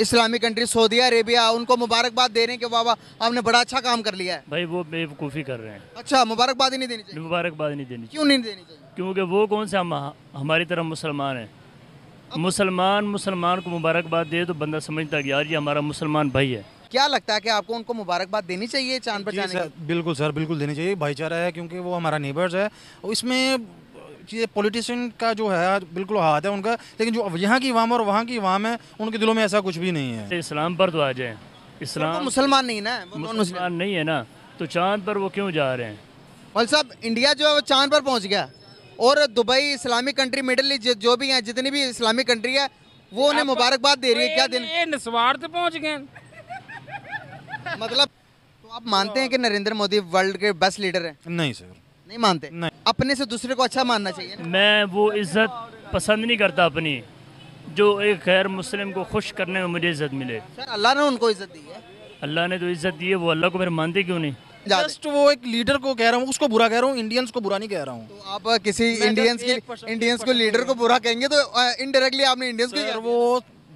इस्लामी country Saudi Arabia उनको मुबारकबाद दे रहे हैं कि बाबा आपने बड़ा अच्छा काम कर लिया है। भाई वो बेवकूफ़ी कर रहे हैं। अच्छा मुबारकबाद ही नहीं देनी चाहिए? मुबारकबाद नहीं देनी क्यों नहीं देनी चाहिए? क्योंकि वो कौन से हम हमारी तरह मुसलमान हैं। मुसलमान मुसलमान को मुबारकबाद दे तो बंदा समझता है कि यार ये हमारा मुसलमान भाई है। क्या लगता है कि आपको उनको मुबारकबाद देनी चाहिए चाँद पर जी जाने सर बिल्कुल सर बिल्कुल देनी चाहिए। भाईचारा है क्योंकि वो हमारा नेबर्स है। और इसमें ये पॉलिटिशियन का जो है बिल्कुल हाथ है उनका लेकिन जो यहाँ की वाम और वहाँ की वाम है उनके दिलों में ऐसा कुछ भी नहीं है। इस्लाम पर तो आ जाए। इस्लाम तो मुसलमान नहीं ना मुसलमान नहीं है ना तो चाँद पर वो क्यों जा रहे हैं? मौल साहब इंडिया जो है वो चाँद पर पहुँच गया और Dubai Islamic country Middle East जो भी है जितनी भी इस्लामिक कंट्री है वो उन्हें मुबारकबाद दे रही है क्या दिन? निस्वार्थ पहुँच गए। मतलब तो आप मानते हैं कि नरेंद्र मोदी वर्ल्ड के बेस्ट लीडर हैं? नहीं सर नहीं मानते। नहीं। अपने से दूसरे को अच्छा मानना चाहिए ना। मैं वो इज़्ज़त पसंद नहीं करता अपनी। जो एक गैर मुस्लिम को खुश करने में मुझे इज़्ज़त मिले। अल्लाह ने उनको इज़्ज़त दी है। अल्लाह ने तो इज़्ज़त दी है वो अल्लाह को फिर मानते क्यों नहीं? जस्ट वो एक लीडर को कह रहा हूँ उसको बुरा कह रहा हूँ इंडियंस को बुरा नहीं कह रहा हूँ। तो आप किसी इंडियंस की इंडियंस को लीडर को बुरा कहेंगे तो इनडायरेक्टली आपने इंडियंस को वो।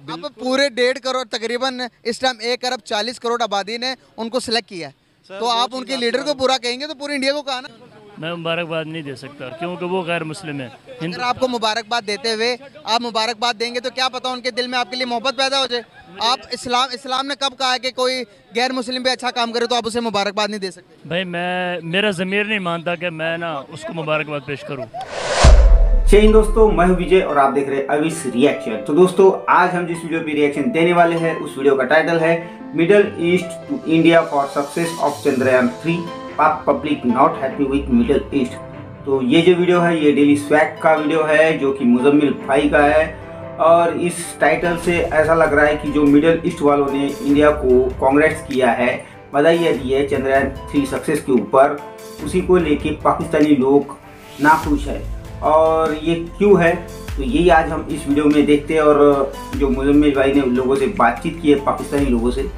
अब पूरे डेढ़ करोड़ तकरीबन इस टाइम एक अरब चालीस करोड़ आबादी ने उनको सिलेक्ट किया है। तो आप उनके लीडर को बुरा कहेंगे तो पूरे इंडिया को कहा ना। मैं मुबारकबाद नहीं दे सकता क्योंकि वो गैर मुस्लिम है। अगर आपको मुबारकबाद देते हुए आप मुबारकबाद देंगे तो क्या पता उनके दिल में आपके लिए मोहब्बत पैदा हो जाए। आप इस्लाम इस्लाम ने कब कहा है कि कोई गैर मुस्लिम भी अच्छा काम करे तो आप उसे मुबारकबाद नहीं दे सकते? भाई मैं मेरा ज़मीर नहीं मानता कि मैं ना उसको मुबारकबाद पेश करूँ। जय हिंद दोस्तों मैं हूँ विजय और आप देख रहे हैं अविस रिएक्शन तो दोस्तों आज हम जिस वीडियो पे रिएक्शन देने वाले हैं उस वीडियो का टाइटल है Middle East to India for success of Chandrayaan three Pak public not happy with Middle East तो ये जो वीडियो है, ये डेली स्वैग का वीडियो है, जो कि मुजम्मिल भाई का है। और इस टाइटल से ऐसा लग रहा है कि जो मिडल ईस्ट वालों ने इंडिया को कांग्रेस किया है बधाइयाँ दी है चंद्रयान थ्री सक्सेस के ऊपर उसी को लेके पाकिस्तानी लोग नाखुश है। और ये क्यों है? तो यही आज हम इस वीडियो में देखते हैं और जो मुजम्मिल भाई ने लोगों से बातचीत की है, पाकिस्तानी लोगों से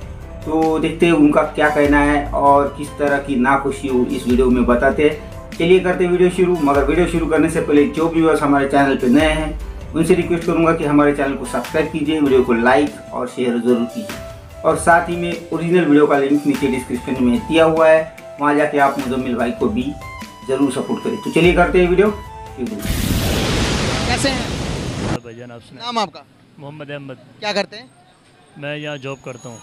तो देखते हैं उनका क्या कहना है और किस तरह की नाखुशी हो इस वीडियो में बताते हैं। चलिए करते हैं वीडियो शुरू। मगर वीडियो शुरू करने से पहले जो व्यूअर्स हमारे चैनल पर नए हैं उनसे रिक्वेस्ट करूँगा कि हमारे चैनल को सब्सक्राइब कीजिए वीडियो को लाइक और शेयर ज़रूर कीजिए। और साथ ही में ओरिजिनल वीडियो का लिंक नीचे डिस्क्रिप्शन में दिया हुआ है। वहाँ जाके आप मुजम्मिल भाई को भी ज़रूर सपोर्ट करें। तो चलिए करते हैं वीडियो। शुरू कैसे हैं? भाईजान आप सुना नाम आपका? मोहम्मद अहमद। क्या करते हैं? मैं यहाँ जॉब करता हूँ।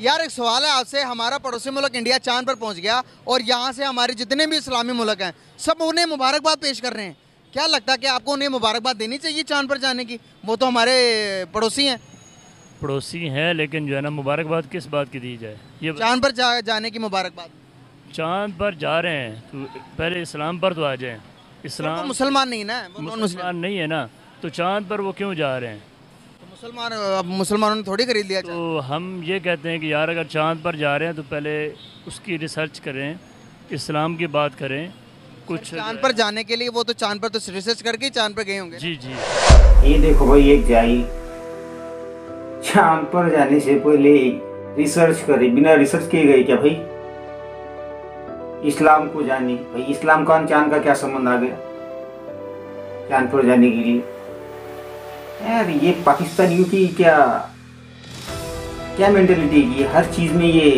यार एक सवाल है आपसे। हमारा पड़ोसी मुल्क इंडिया चाँद पर पहुँच गया और यहाँ से हमारे जितने भी इस्लामी मुल्क हैं सब उन्हें मुबारकबाद पेश कर रहे हैं। क्या लगता है कि आपको उन्हें मुबारकबाद देनी चाहिए चाँद पर जाने की? वो तो हमारे पड़ोसी हैं। पड़ोसी हैं लेकिन जो है ना मुबारकबाद किस बात की दी जाए? ये चाँद पर जा, जाने की मुबारकबाद। चाँद पर जा रहे हैं तो पहले इस्लाम पर तो आ जाए। वो इस्लाम मुसलमान नहीं ना मुस्लिम मुसलमान नहीं है ना तो चाँद पर वो क्यों जा रहे हैं? तो मुसलमान अब मुसलमानों ने थोड़ी खरीद लिया तो हम ये कहते हैं कि यार अगर चाँद पर जा रहे हैं तो पहले उसकी रिसर्च करें इस्लाम की बात करें कुछ चाँद पर जाने के लिए वो तो चाँद पर तो रिसर्च करके चाँद पर गए होंगे जी जी। ये देखो भाई एक जाई चाँद पर जाने से पहले रिसर्च करे। बिना रिसर्च किए गए क्या भाई? इस्लाम को जाने। भाई इस्लाम का चाँद का क्या संबंध आ गया? चाँद पर जाने के लिए। यार ये पाकिस्तानियों की क्या क्या मेंटेलिटी है? कि हर चीज़ में ये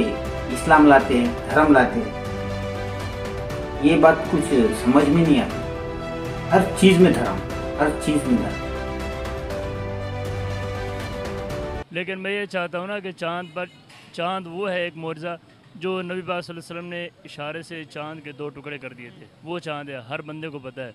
इस्लाम लाते हैं, धर्म लाते हैं। ये बात कुछ समझ में नहीं आती। हर चीज़ में धर्म, हर चीज़ में धर्म। लेकिन मैं ये चाहता हूँ ना कि चाँद पर, चाँद वो है एक मुआवजा जो नबी पाक वसल्लम ने इशारे से चाँद के दो टुकड़े कर दिए थे। वो चाँद है, हर बंदे को पता है।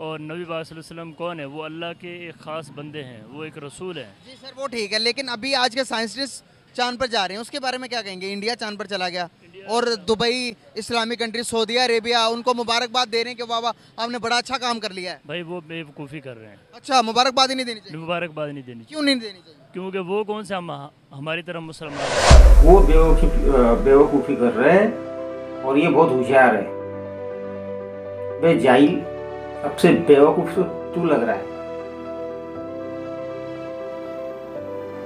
और नबी पाक सल्लल्लाहु अलैहि वसल्लम कौन है? वो अल्लाह के एक ख़ास बंदे हैं वो एक रसूल हैं। जी सर वो ठीक है लेकिन अभी आज के साइंटिस्ट चाँद पर जा रहे हैं उसके बारे में क्या कहेंगे? इंडिया चाँद पर चला गया और दुबई इस्लामी कंट्री सऊदी अरेबिया उनको मुबारकबाद दे रहे हैं कि बाबा आपने बड़ा अच्छा काम कर लिया है। भाई वो बेवकूफ़ी कर रहे हैं। अच्छा मुबारकबाद ही नहीं देनी चाहिए। मुबारकबाद नहीं देनी चाहिए क्यों नहीं देनी चाहिए? क्योंकि वो कौन से हम हमारी तरह मुसलमान वो बेवकूफ़ी बेवकूफ़ी कर रहे हैं और ये बहुत होशियार है। जाहिल सबसे बेवकूफ़ तो तू लग रहा है।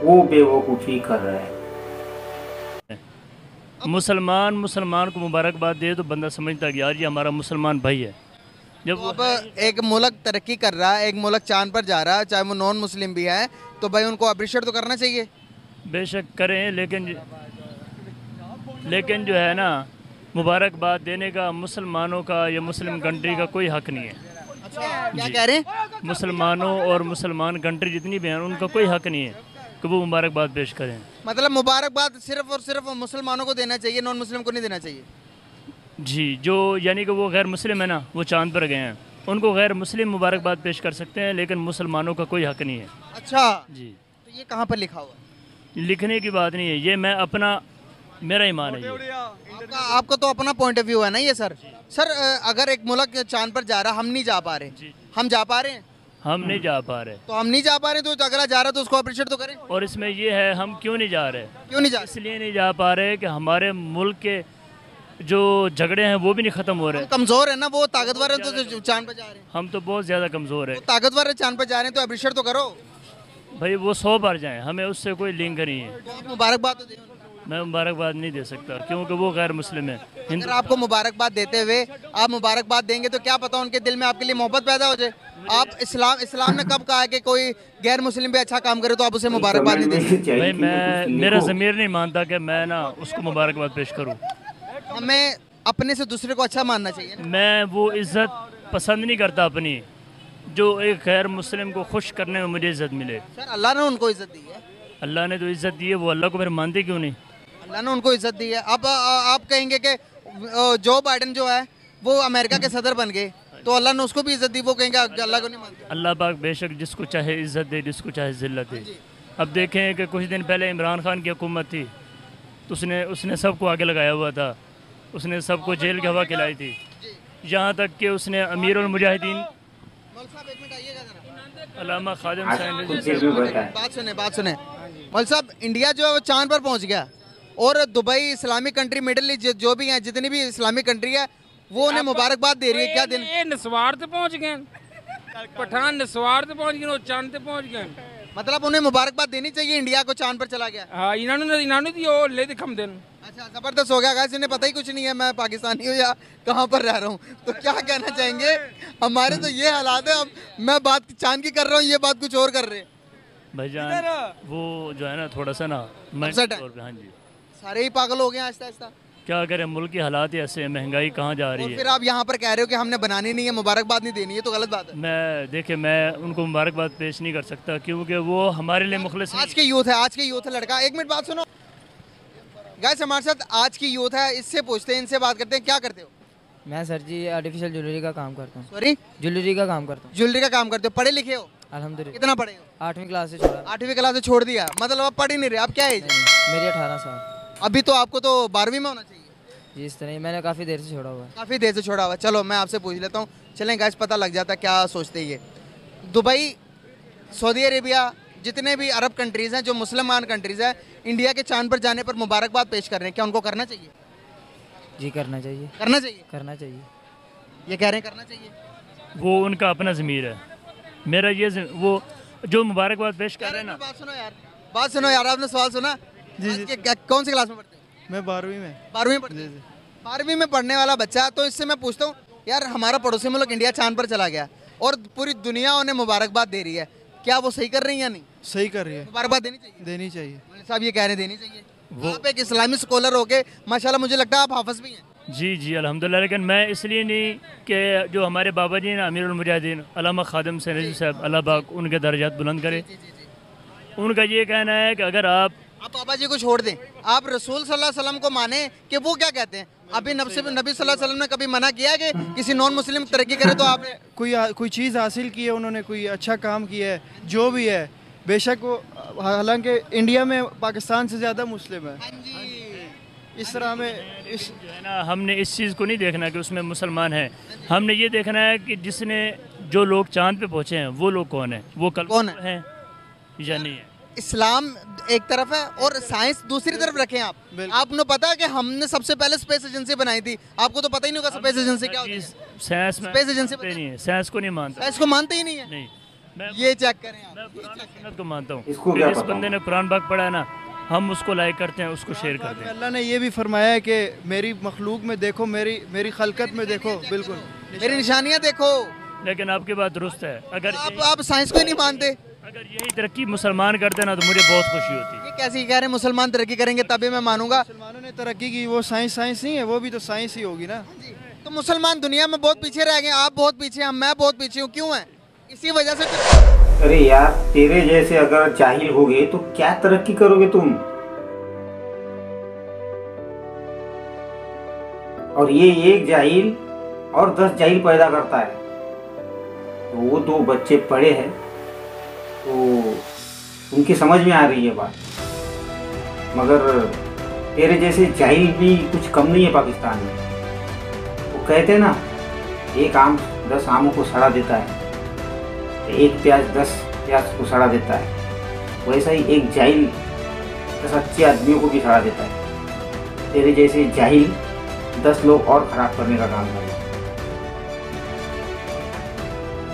वो बेवकूफ़ी कर रहा है। मुसलमान मुसलमान को मुबारकबाद दे तो बंदा समझता है कि यार ये हमारा मुसलमान भाई है। जब तो वो अब एक मुल्क तरक्की कर रहा है एक मुल्क चाँद पर जा रहा है चाहे वो नॉन मुस्लिम भी है तो भाई उनको अप्रिशिएट तो करना चाहिए। बेशक करें लेकिन लेकिन जो है ना मुबारकबाद देने का मुसलमानों का या मुस्लिम कंट्री का कोई हक नहीं है। क्या कह रहे हैं? मुसलमानों और मुसलमान कंट्री जितनी भी हैं उनका कोई हक नहीं है कि वो मुबारकबाद पेश करें। मतलब मुबारकबाद सिर्फ़ और सिर्फ़ मुसलमानों को देना चाहिए नॉन मुस्लिम को नहीं देना चाहिए? जी जो यानी कि वो गैर मुस्लिम है ना वो चाँद पर गए हैं। उनको गैर मुस्लिम मुबारकबाद पेश कर सकते हैं लेकिन मुसलमानों का कोई हक नहीं है। अच्छा। जी। तो ये कहाँ पर लिखा हुआ लिखने की बात नहीं है ये मैं अपना मेरा ईमान है ये। आपका आपका तो अपना पॉइंट ऑफ़ व्यू है ना ये सर सर अगर एक मुल्क चाँद पर जा रहा हम नहीं जा पा रहे। हम जा पा रहे हैं? हम नहीं जा पा रहे। तो हम नहीं जा पा रहे तो अगला जा रहा तो उसको अप्रिशिएट तो करें। और इसमें ये है हम क्यों नहीं जा रहे? क्यों नहीं जा इसलिए नहीं जा पा रहे कि हमारे मुल्क के जो झगड़े हैं वो भी नहीं ख़त्म हो रहे। कमज़ोर है ना वो ताकतवर है तो चाँद पर जा रहे हैं। हम तो बहुत ज़्यादा कमज़ोर है। ताकतवर है चाँद पर जा रहे हैं तो अप्रिशिएट तो करो। भाई वो सौ बार जाए हमें उससे कोई लिंक नहीं है। तो मुबारकबाद तो। मैं मुबारकबाद नहीं दे सकता क्योंकि वो गैर मुस्लिम है। हिंदू अगर आपको मुबारकबाद देते हुए आप मुबारकबाद देंगे तो क्या पता उनके दिल में आपके लिए मोहब्बत पैदा हो जाए? आप इस्लाम इस्लाम ने कब कहा है कि कोई गैर मुस्लिम भी अच्छा काम करे तो आप उसे मुबारकबाद नहीं देंगे? भाई मैं मेरा ज़मीर नहीं मानता कि मैं ना उसको मुबारकबाद पेश करूँ। हमें अपने से दूसरे को अच्छा मानना चाहिए मैं वो इज़्ज़त पसंद नहीं करता अपनी जो एक गैर मुस्लिम को खुश करने में मुझे इज़्ज़त मिले। सर अल्लाह ने उनको इज़्ज़त दी है। अल्लाह ने तो इज़्ज़त दी है वो अल्लाह को फिर मानते क्यों नहीं? अल्लाह ने उनको इज़्ज़त दी है। अब आप कहेंगे कि जो बाइडन जो है वो अमेरिका के सदर बन गए। तो अल्लाह ने उसको भी इज़्ज़त दी वो कहेंगे अल्लाह को नहीं मानते। अल्लाह पाक बेशक जिसको चाहे इज़्ज़त दे जिसको चाहे ज़िल्लत दे। अब देखें कि कुछ दिन पहले इमरान खान की हुकूमत थी। तो उसने उसने सबको आगे लगाया हुआ था। उसने सबको जेल की हवा खिलाई थी। यहाँ तक कि उसने अमीर और मुजाहिदीन अलामा खादिम बात सुने बात सुने। मौल साहब इंडिया जो है वो चाँद पर पहुँच गया। और Dubai Islamic country Middle East जो भी हैं जितनी भी इस्लामिक कंट्री है वो उन्हें मुबारकबाद दे रही है क्या दिन? निस्वार्थ पहुँच गए। पठान निस्वार्थ पहुँच गए चाँद से पहुँच गए। मतलब उन्हें मुबारकबाद देनी चाहिए इंडिया को चाँद पर चला गया। हाँ इन्होंने इन्होंने तो दी और ले दिखम दिन। अच्छा ज़बरदस्त हो गया इन्हें पता ही कुछ नहीं है मैं पाकिस्तानी हूँ या कहाँ पर रह रहा हूँ। तो क्या कहना चाहेंगे? हमारे तो ये हालात है अब मैं बात चाँद की कर रहा हूँ ये बात कुछ और कर रहे भाईजान वो जो है ना थोड़ा सा ना मैं हाँ जी। सारे ही पागल हो गए आहिस्ता आहिस्ता। क्या करें मुल्क की हालात ही ऐसे हैं महँगाई कहाँ जा रही है? फिर आप यहाँ पर कह रहे हो कि हमने बनानी नहीं है मुबारकबाद नहीं देनी है तो गलत बात है। मैं देखिए मैं उनको मुबारकबाद पेश नहीं कर सकता क्योंकि वो हमारे लिए मुखलिस आज के यूथ है आज के यूथ है लड़का एक मिनट बात सुनो। गाइस हमारे साथ आज की यूथ है इससे पूछते हैं इनसे बात करते हैं क्या करते हो? मैं सर जी आर्टिफिशियल ज्वेलरी का काम करता हूँ। सॉरी ज्वेलरी का काम करता हूँ। ज्वेलरी का काम करते हो पढ़े लिखे हो? अल्हम्दुलिल्लाह। कितना पढ़े हो? आठवीं क्लास से छोड़ा। आठवीं क्लास से छोड़ दिया मतलब आप पढ़ ही नहीं रहे आप क्या एज है? मेरी अठारह साल। अभी तो आपको तो बारहवीं में होना चाहिए। जी इस तरह मैंने काफ़ी देर से छोड़ा हुआ। काफ़ी देर से छोड़ा हुआ। चलो मैं आपसे पूछ लेता हूँ। चलें गाइस पता लग जाता है क्या सोचते ये। दुबई सऊदी अरेबिया जितने भी अरब कंट्रीज़ हैं जो मुसलमान कंट्रीज़ हैं इंडिया के चाँद पर जाने पर मुबारकबाद पेश कर रहे हैं। क्या उनको करना चाहिए? जी करना चाहिए। करना चाहिए? करना चाहिए। ये कह रहे हैं करना चाहिए। वो उनका अपना ज़मीर है। मेरा ये वो जो मुबारकबाद पेश कर रहे हैं ना बात सुनो यार। बात सुनो यार आपने सवाल सुना? जी जी। क्या, कौन सी क्लास में पढ़ते हो? मैं बारहवीं में। बारहवीं में पढ़ते हो? बारहवीं में पढ़ने वाला बच्चा तो इससे मैं पूछता हूँ यार हमारा पड़ोसी मुल्क इंडिया चाँद पर चला गया और पूरी दुनिया उन्हें मुबारकबाद दे रही है क्या वो सही कर रही है या नहीं? सही कर रही है। मुबारकबाद देनी चाहिए। देनी चाहिए। साहब ये कह रहे देनी चाहिए। वो आप एक इस्लामी स्कॉलर होके माशाल्लाह मुझे लगता है आप हाफज भी हैं। जी जी अल्हम्दुलिल्लाह लेकिन मैं इसलिए नहीं कि जो हमारे बाबा जी हैं अमीर मुजाहिदीन अलामा खादम से नजीर साहब अल्लाह पाक उनके दर्जात बुलंद करे। उनका ये कहना है कि अगर आप आप बाबा जी को छोड़ दें। आप रसूल सल्लल्लाहु अलैहि वसल्लम को माने कि वो क्या कहते हैं? अभी नबी नबी सल्लल्लाहु अलैहि वसल्लम ने कभी मना किया कि किसी नॉन मुस्लिम तरक्की करे तो आप कोई कोई चीज़ हासिल की है उन्होंने कोई अच्छा काम किया है जो भी है बेशक वो हालाँकि इंडिया में पाकिस्तान से ज़्यादा मुस्लिम है। इस तरह में इस ना हमने इस चीज़ को नहीं देखना कि उसमें मुसलमान हैं। हमने ये देखना है कि जिसने जो लोग चाँद पे पहुँचे हैं वो लोग कौन है? वो कल कौन है? हैं या नहीं है? इस्लाम एक तरफ़ है और साइंस दूसरी तरफ़ रखें आप। आपने पता है कि हमने सबसे पहले स्पेस एजेंसी बनाई थी। आपको तो पता ही नहीं होगा स्पेस एजेंसी क्या होती है। साइंस में Space नहीं है। साइंस को नहीं मानता। इसको मानते ही नहीं है। नहीं। ये चेक करें आप। मैं कुरान सुन्नत को मानता हूँ। इसको क्या जिस पता? बंदे ने कुरान पाक पढ़ा है ना हम उसको लाइक करते हैं उसको शेयर करते हैं। अल्लाह ने ये भी फरमाया है कि मेरी मखलूक में देखो मेरी मेरी खलकत में देखो। बिल्कुल। मेरी निशानियाँ देखो। लेकिन आपकी बात दुरुस्त है। अगर आप आप साइंस को ही नहीं मानते। अगर यही तरक्की मुसलमान करते ना तो मुझे बहुत खुशी होती ये कैसे कह रहे हैं मुसलमान तरक्की करेंगे तभी मैं मानूँगा। मुसलमानों ने तरक्की की वो साइंस साइंस नहीं है वो भी तो साइंस ही होगी ना। तो मुसलमान दुनिया में बहुत पीछे रह गए आप बहुत पीछे हैं मैं बहुत पीछे हूँ क्यों है? इसी वजह से तो अरे यार तेरे जैसे अगर जाहिल हो गए तो क्या तरक्की करोगे तुम? और ये एक जाहिल और दस जाहिल पैदा करता है। तो वो दो बच्चे पढ़े हैं। तो उनकी समझ में आ रही है बात। मगर तेरे जैसे जाहिल भी कुछ कम नहीं है पाकिस्तान में। वो कहते हैं ना, एक आम, दस आमों को सड़ा देता है। एक प्याज, दस प्याज को सड़ा देता है। वैसा ही एक जाहिल दस अच्छे आदमियों को भी सड़ा देता है। तेरे जैसे जाहिल दस लोग और खराब करने का काम कर रहे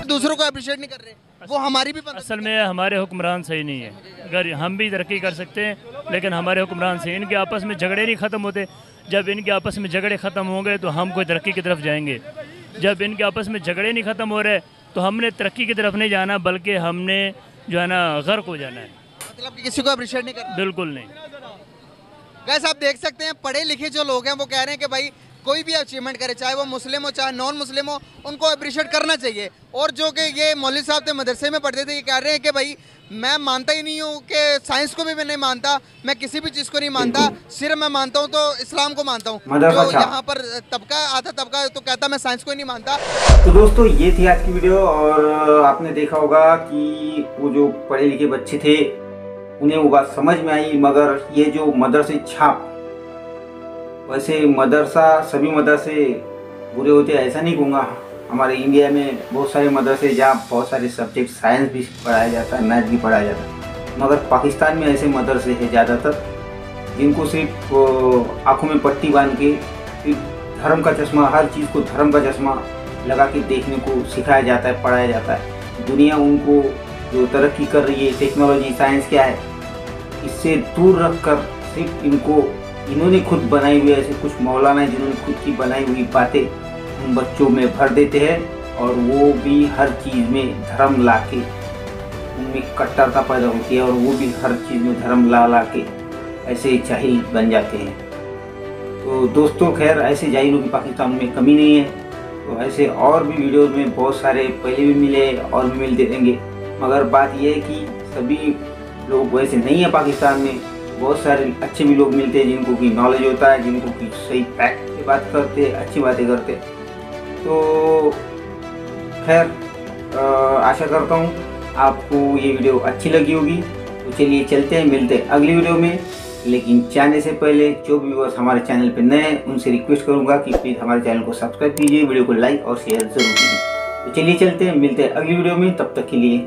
दूसरों को अप्रिशिएट नहीं कर रहे। वो हमारी भी असल में हमारे हुक्मरान सही नहीं है। अगर हम भी तरक्की कर सकते हैं लेकिन हमारे हुक्मरान सही इनके आपस में झगड़े नहीं ख़त्म होते। जब इनके आपस में झगड़े ख़त्म होंगे तो हम कोई तरक्की की तरफ़ जाएँगे। जब इनके आपस में झगड़े नहीं ख़त्म हो रहे तो हमने तरक्की की तरफ़ नहीं जाना बल्कि हमने जो है ना गर्क हो जाना है। मतलब किसी को अप्रिशिएट नहीं कर बिल्कुल नहीं। गैस आप देख सकते हैं पढ़े लिखे जो लोग हैं वो कह रहे हैं कि भाई कोई भी अचीवमेंट करे चाहे वो मुस्लिम हो चाहे नॉन मुस्लिम हो उनको अप्रिशिएट करना चाहिए। और जो कि ये मौलवी साहब थे मदरसे में पढ़ते थे ये कह रहे हैं कि भाई मैं मानता ही नहीं हूँ कि साइंस को भी मैं नहीं मानता मैं किसी भी चीज़ को नहीं मानता सिर्फ़ मैं मानता हूँ तो इस्लाम को मानता हूँ। जो छाप। यहाँ पर तबका आता तबका तो कहता मैं साइंस को ही नहीं मानता। तो दोस्तों ये थी आज की वीडियो और आपने देखा होगा कि वो जो पढ़े लिखे बच्चे थे उन्हें वो बात समझ में आई मगर ये जो मदरसे छाप वैसे मदरसा, सभी मदरसे बुरे होते ऐसा नहीं कहूँगा। हमारे इंडिया में बहुत सारे मदरसे जहाँ बहुत सारे सब्जेक्ट साइंस भी पढ़ाया जाता है मैथ भी पढ़ाया जाता है। मगर पाकिस्तान में ऐसे मदरसे हैं ज़्यादातर, जिनको सिर्फ़ आँखों में पट्टी बाँध के सिर्फ़ धर्म का चश्मा, हर चीज़ को धर्म का चश्मा लगा के देखने को सिखाया जाता है, पढ़ाया जाता है। दुनिया उनको जो तरक्की कर रही है टेक्नोलॉजी साइंस क्या है, इससे दूर रख कर सिर्फ़ इनको इन्होंने खुद बनाई हुई ऐसे कुछ मौलाना हैं जिन्होंने खुद की बनाई हुई बातें उन बच्चों में भर देते हैं और वो भी हर चीज़ में धर्म ला के उनमें कट्टरता पैदा होती है और वो भी हर चीज़ में धर्म ला ला के ऐसे जाहिल बन जाते हैं। तो दोस्तों, खैर, ऐसे जाहिलों की पाकिस्तान में कमी नहीं है। तो ऐसे और भी वीडियोस में बहुत सारे पहले भी मिले और भी मिलते रहेंगे। मगर बात यह है कि सभी लोग वैसे नहीं है पाकिस्तान में। बहुत सारे अच्छे भी लोग मिलते हैं जिनको की नॉलेज होता है, जिनको की सही फैक्ट से बात करते, अच्छी बातें करते। तो खैर आशा करता हूँ आपको ये वीडियो अच्छी लगी होगी। तो चलिए चलते हैं, मिलते हैं अगली वीडियो में। लेकिन जाने से पहले जो भी व्यूअर्स हमारे चैनल पर नए हैं, उनसे रिक्वेस्ट करूँगा कि प्लीज़ हमारे चैनल को सब्सक्राइब कीजिए, वीडियो को लाइक और शेयर ज़रूर कीजिए। तो चलिए चलते हैं, मिलते हैं अगली वीडियो में। तब तक के लिए